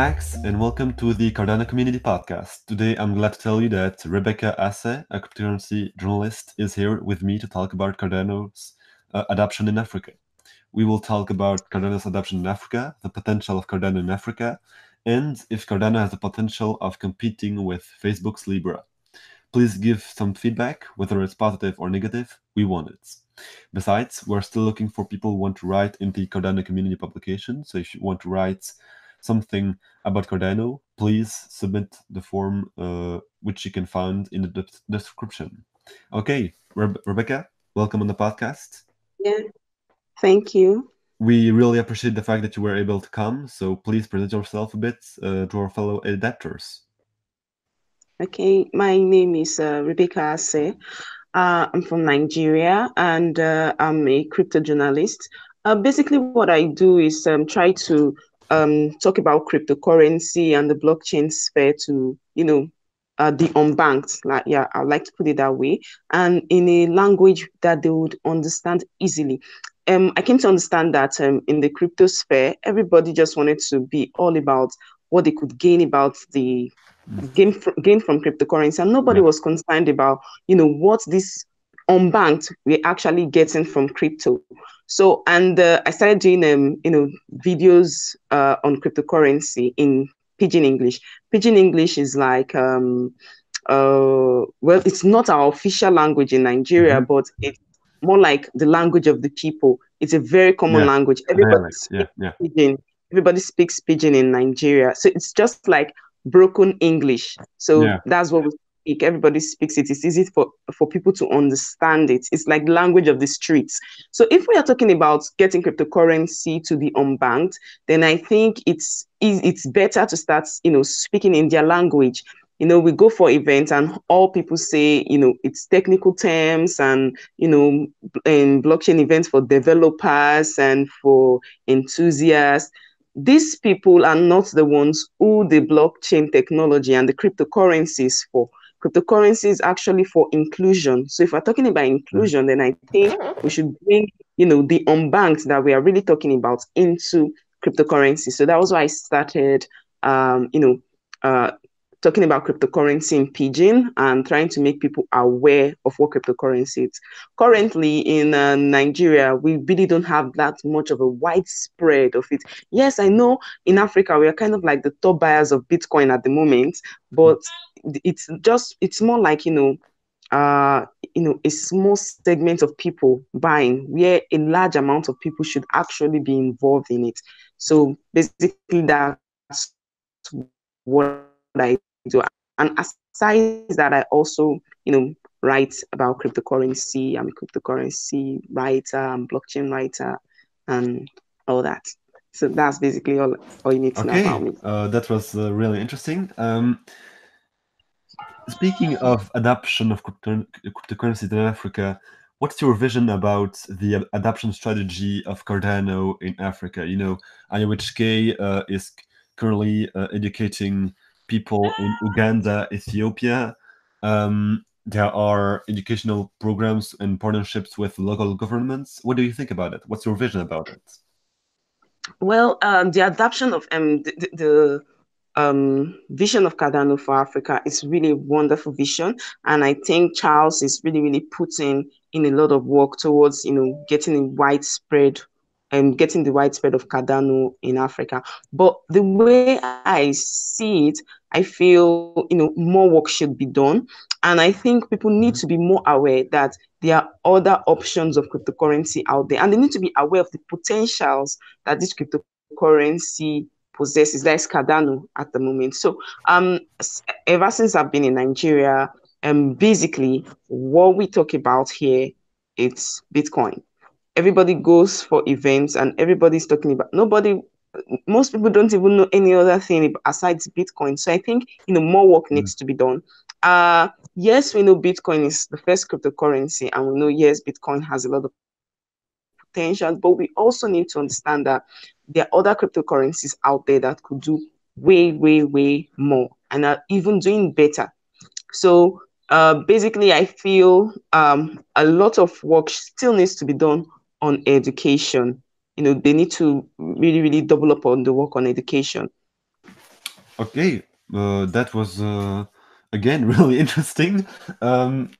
Max, and welcome to the Cardano Community Podcast. Today, I'm glad to tell you that Rebecca Asseh, a cryptocurrency journalist, is here with me to talk about Cardano's uh, adoption in Africa. We will talk about Cardano's adoption in Africa, the potential of Cardano in Africa, and if Cardano has the potential of competing with Facebook's Libra. Please give some feedback, whether it's positive or negative. We want it. Besides, we're still looking for people who want to write in the Cardano community publication. So if you want to write something about Cardano, please submit the form uh, which you can find in the de description. Okay, Re Rebecca, welcome on the podcast. Yeah, thank you. We really appreciate the fact that you were able to come. So please present yourself a bit uh, to our fellow adapters. Okay, my name is uh, Rebecca Asseh. Uh, I'm from Nigeria and uh, I'm a crypto journalist. Uh, basically, what I do is um, try to um, talk about cryptocurrency and the blockchain sphere to, you know, uh, the unbanked, like yeah, I like to put it that way, and in a language that they would understand easily. Um, I came to understand that um, in the crypto sphere, everybody just wanted to be all about what they could gain about the gain from, gain from cryptocurrency, and nobody was concerned about you know what this unbanked we're actually getting from crypto. So, and uh, I started doing, um, you know, videos uh, on cryptocurrency in Pidgin English. Pidgin English is like, um, uh, well, it's not our official language in Nigeria, mm-hmm. but it's more like the language of the people. It's a very common yeah. language. Everybody yeah, speaks yeah. Pidgin. Everybody speaks Pidgin in Nigeria. So it's just like broken English. So that's what we speak. Everybody speaks it. It's easy for, for people to understand it. It's like language of the streets. So if we are talking about getting cryptocurrency to the unbanked, then I think it's it's better to start, you know, speaking in their language. You know, we go for events and all people say, you know, it's technical terms and, you know, in blockchain events for developers and for enthusiasts these people are not the ones who the blockchain technology and the cryptocurrencies for cryptocurrency is actually for inclusion. So if we're talking about inclusion, then I think we should bring, you know, the unbanked that we are really talking about into cryptocurrency. So that was why I started, um, you know, uh, talking about cryptocurrency in Pidgin and trying to make people aware of what cryptocurrency is. Currently in uh, Nigeria, we really don't have that much of a widespread of it. Yes, I know in Africa we are kind of like the top buyers of Bitcoin at the moment, but it's just it's more like you know uh, you know, a small segment of people buying, where a large amount of people should actually be involved in it. So basically, that's what I do. And aside that, I also, you know, write about cryptocurrency. I'm a cryptocurrency writer, I'm blockchain writer, and all that. So that's basically all, all you need to okay. know about me. Uh, that was uh, really interesting. Um, speaking of adoption of cryptocurrency in Africa, what's your vision about the adoption strategy of Cardano in Africa? You know, IOHK uh, is currently uh, educating people in Uganda, Ethiopia. Um, there are educational programs and partnerships with local governments. What do you think about it? What's your vision about it? Well, um, the adoption of um, the, the um, vision of Cardano for Africa is really a wonderful vision, and I think Charles is really, really putting in a lot of work towards, you know, getting a widespread and getting the widespread of Cardano in Africa. But the way I see it, I feel you know more work should be done, and I think people need to be more aware that there are other options of cryptocurrency out there, and they need to be aware of the potentials that this cryptocurrency possesses. Is Cardano at the moment. So, um, ever since I've been in Nigeria, um, basically what we talk about here it's Bitcoin everybody goes for events and everybody's talking about nobody most people don't even know any other thing aside bitcoin so i think you know more work needs mm. to be done uh yes we know bitcoin is the first cryptocurrency and we know yes bitcoin has a lot of potential but we also need to understand that there are other cryptocurrencies out there that could do way way way more and are even doing better so uh, basically i feel um, a lot of work still needs to be done on education. You know, they need to really, really double up on the work on education. Okay, uh, that was uh, again really interesting. Um,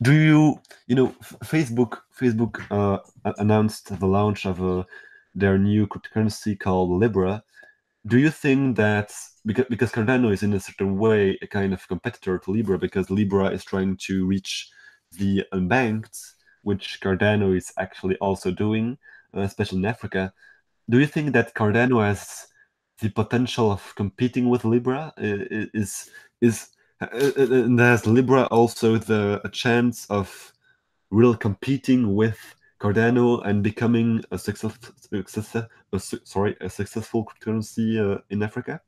do you you know Facebook Facebook uh, announced the launch of uh, their new cryptocurrency called Libra. Do you think that because because Cardano is in a certain way a kind of competitor to Libra because Libra is trying to reach the unbanked, which Cardano is actually also doing, especially in Africa. Do you think that Cardano has the potential of competing with Libra? Is is and has Libra also the a chance of real competing with Cardano and becoming a success, success a, sorry, a successful currency uh, in Africa?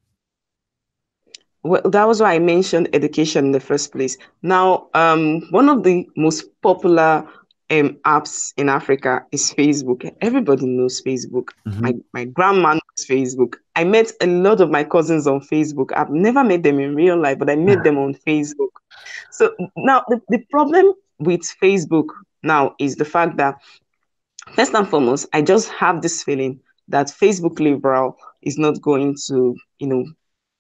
Well, that was why I mentioned education in the first place. Now, um, one of the most popular um, apps in Africa is Facebook. Everybody knows Facebook. Mm-hmm. My, my grandma knows Facebook. I met a lot of my cousins on Facebook. I've never met them in real life, but I met them on Facebook. So now the, the problem with Facebook now is the fact that first and foremost, I just have this feeling that Facebook liberal is not going to, you know,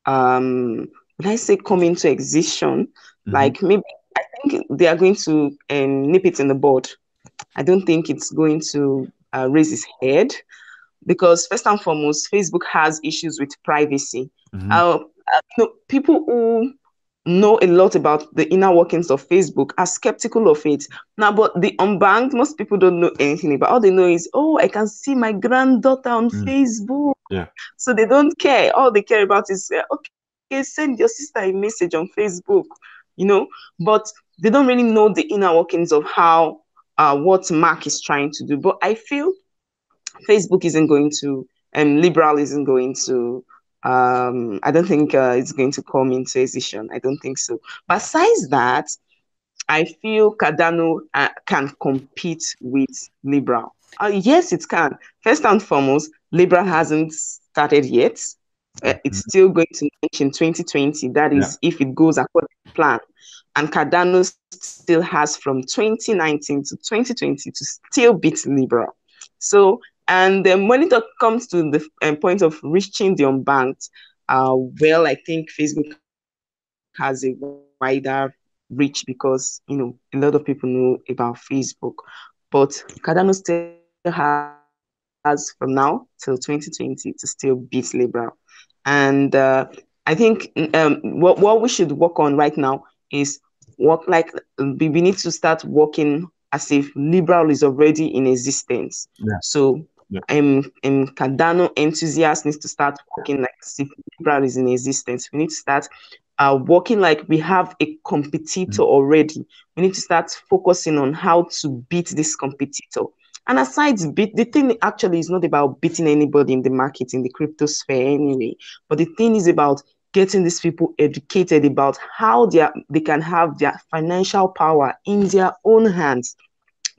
um, when I say come into existence, mm-hmm. like maybe I think they are going to um, nip it in the bud. I don't think it's going to uh, raise its head because first and foremost, Facebook has issues with privacy. Mm-hmm. Uh, uh you know, people who know a lot about the inner workings of Facebook are skeptical of it. Now, but the unbanked, most people don't know anything about. All they know is, oh, I can see my granddaughter on mm. Facebook. Yeah. So they don't care. All they care about is, uh, okay, send your sister a message on Facebook. You know, but they don't really know the inner workings of how uh, what Mark is trying to do. But I feel Facebook isn't going to, and um, liberal isn't going to um, I don't think uh, it's going to come into decision. I don't think so. Besides that, I feel Cardano uh, can compete with Libra. Uh, yes, it can. First and foremost, Libra hasn't started yet. Uh, it's mm-hmm. still going to launch in 2020. That is, yeah. if it goes according to plan. And Cardano still has from 2019 to 2020 to still beat Libra. So and um, when it comes to the um, point of reaching the unbanked, uh, well, I think Facebook has a wider reach because you know a lot of people know about Facebook, but Cardano still has from now till 2020 to still beat Libra, and uh, I think um, what what we should work on right now is work like we need to start working as if liberal is already in existence. Yeah. So yeah. um, um, Cardano enthusiasts need to start working like if Libra is in existence. We need to start uh, working like we have a competitor mm-hmm. already. We need to start focusing on how to beat this competitor. And aside the thing actually is not about beating anybody in the market in the crypto sphere anyway, but the thing is about getting these people educated about how they, are, they can have their financial power in their own hands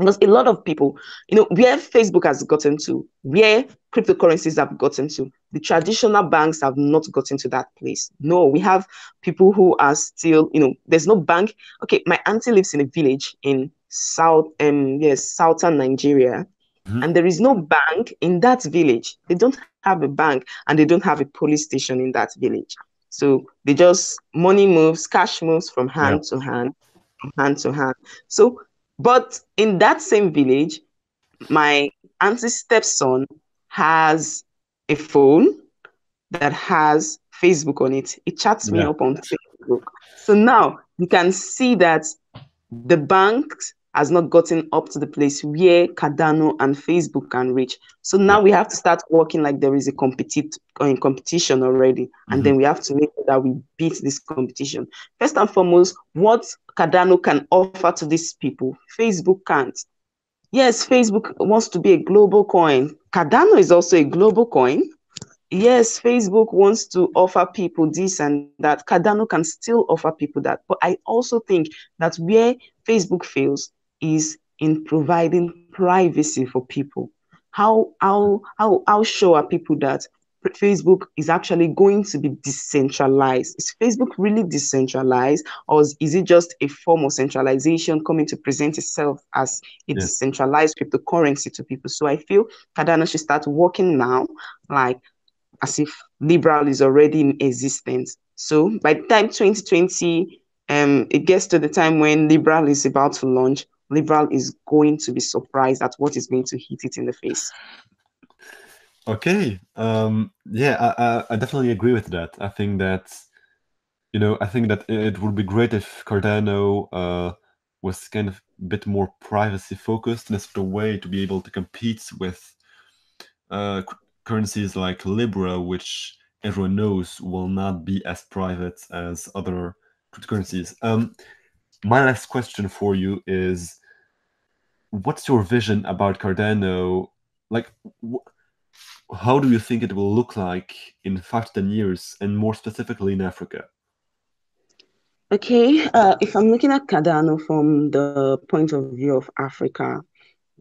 because a lot of people, you know, where Facebook has gotten to, where cryptocurrencies have gotten to, the traditional banks have not gotten to that place. No, we have people who are still, you know, there's no bank. Okay, my auntie lives in a village in South, um, yes, southern Nigeria, mm-hmm. and there is no bank in that village. They don't have a bank, and they don't have a police station in that village. So they just money moves, cash moves from hand yeah. to hand, from hand to hand. So but in that same village, my auntie's stepson has a phone that has Facebook on it. It chats yeah. me up on Facebook. So now you can see that the bank has not gotten up to the place where Cardano and Facebook can reach. So now we have to start working like there is a competi- in competition already, and mm-hmm. then we have to make sure that we beat this competition. First and foremost, what Cardano can offer to these people, Facebook can't. Yes, Facebook wants to be a global coin. Cardano is also a global coin. Yes, Facebook wants to offer people this and that. Cardano can still offer people that. But I also think that where Facebook fails is in providing privacy for people. How how how how sure are people that Facebook is actually going to be decentralized. Is Facebook really decentralized, or is it just a form of centralization coming to present itself as a yeah. decentralized cryptocurrency to people? So I feel Cardano should start working now, like as if Liberal is already in existence. So by the time 2020, um, it gets to the time when Liberal is about to launch, Liberal is going to be surprised at what is going to hit it in the face. Okay. Um, yeah, I, I, definitely agree with that. I think that, you know, I think that it would be great if Cardano uh, was kind of a bit more privacy focused in a sort of way to be able to compete with uh, currencies like Libra, which everyone knows will not be as private as other cryptocurrencies. Um, my last question for you is what's your vision about Cardano? Like, how do you think it will look like in five to 10 years, and more specifically in Africa? Okay, uh, if I'm looking at Cardano from the point of view of Africa,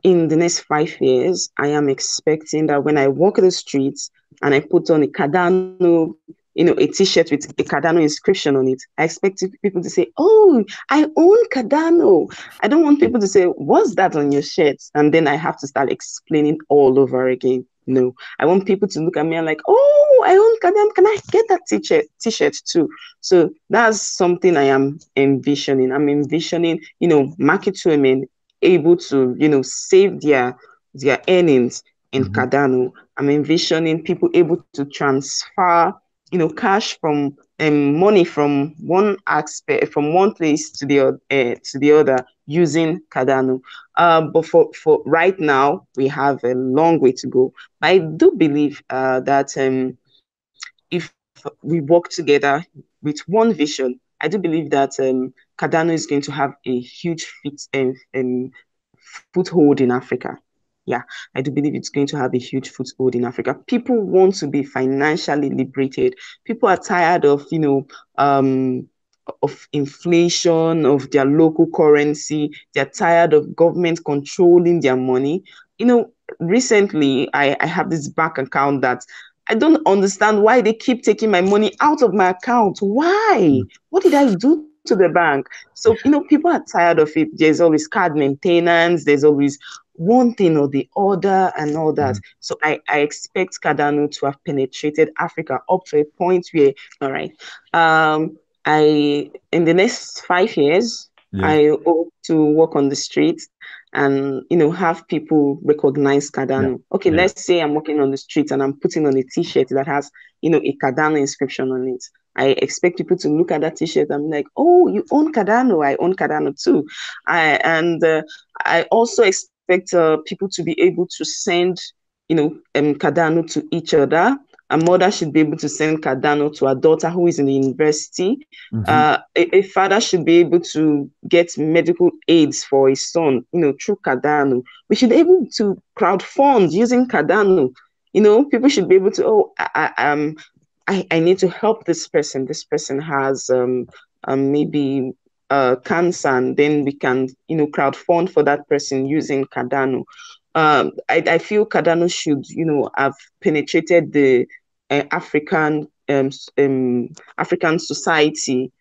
in the next five years, I am expecting that when I walk the streets and I put on a Cardano you know, a T-shirt with a Cardano inscription on it. I expect people to say, "Oh, I own Cardano." I don't want people to say, "What's that on your shirt?" And then I have to start explaining all over again. No, I want people to look at me and like, "Oh, I own Cardano. Can I get that T-shirt? T-shirt too?" So that's something I am envisioning. I'm envisioning, you know, market women able to, you know, save their their earnings in mm-hmm. Cardano. I'm envisioning people able to transfer you know, cash from um, money from one aspect from one place to the uh, to the other using Cardano. Uh, but for, for right now, we have a long way to go. I do believe uh, that um, if we work together with one vision, I do believe that um, Cardano is going to have a huge fit, um, um, foothold in Africa yeah, I do believe it's going to have a huge foothold in Africa. People want to be financially liberated. People are tired of, you know, um, of inflation, of their local currency. They're tired of government controlling their money. You know, recently I, I have this bank account that I don't understand why they keep taking my money out of my account. Why? What did I do to the bank? So, you know, people are tired of it. There's always card maintenance, there's always one thing or the other and all that. Mm. So I, I expect Cardano to have penetrated Africa up to a point where, all right, um, I in the next five years, yeah. I hope to walk on the streets and you know have people recognize Cardano. Yeah. Okay, yeah. let's say I'm walking on the street and I'm putting on a T-shirt that has you know a Cardano inscription on it. I expect people to look at that T-shirt and be like, "Oh, you own Cardano. I own Cardano too." I and uh, I also expect expect uh, people to be able to send, you know, um, Cardano to each other. A mother should be able to send Cardano to a daughter who is in the university. Mm-hmm. Uh, a, a, father should be able to get medical aids for his son, you know, through Cardano. We should be able to crowdfund using Cardano. You know, people should be able to, oh, I, I, um, I, I need to help this person. This person has um, um, maybe uh, cancer, and then we can, you know, crowdfund for that person using Cardano. Um, I, I feel Cardano should, you know, have penetrated the uh, African um, um, African society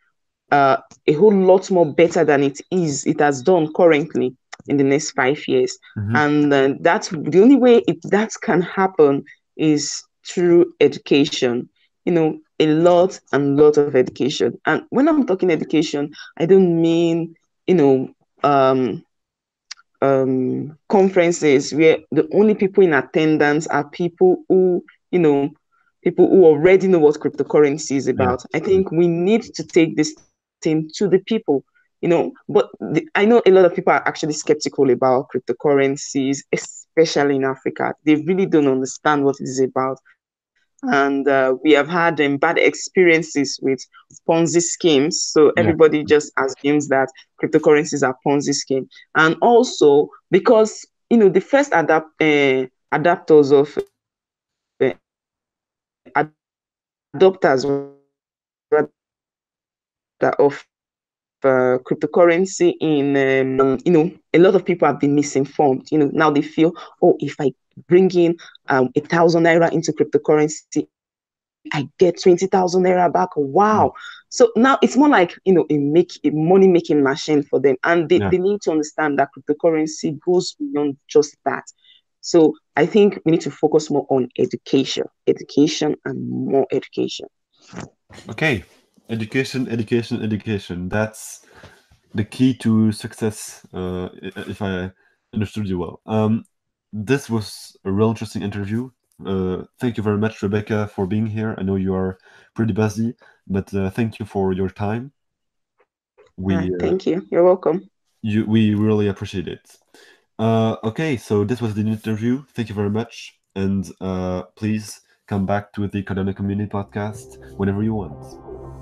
uh, a whole lot more better than it is. It has done currently in the next five years, mm-hmm. and uh, that's the only way it, that can happen is through education. You know, a lot and lot of education. And when I'm talking education, I don't mean, you know, um, um, conferences where the only people in attendance are people who, you know, people who already know what cryptocurrency is about. Yeah. I think we need to take this thing to the people, you know. But the, I know a lot of people are actually skeptical about cryptocurrencies, especially in Africa. They really don't understand what it is about and uh, we have had um, bad experiences with Ponzi schemes. So everybody yeah. just assumes that cryptocurrencies are Ponzi scheme, and also because you know the first adapt uh, adapters of uh, adopters of uh, cryptocurrency in um, you know a lot of people have been misinformed you know now they feel oh if i bring in um, a thousand naira into cryptocurrency i get 20,000 naira back wow mm. so now it's more like you know a make a money making machine for them and they, yeah. they need to understand that cryptocurrency goes beyond just that so I think we need to focus more on education, education, and more education. Okay, education, education, education. That's the key to success, uh, if I understood you well. Um, this was a real interesting interview. Uh, thank you very much, Rebecca, for being here. I know you are pretty busy, but uh, thank you for your time. We right, thank you. You're welcome. You, we really appreciate it. Uh, okay, so this was the interview. Thank you very much, and uh, please come back to the Cardano Community Podcast whenever you want.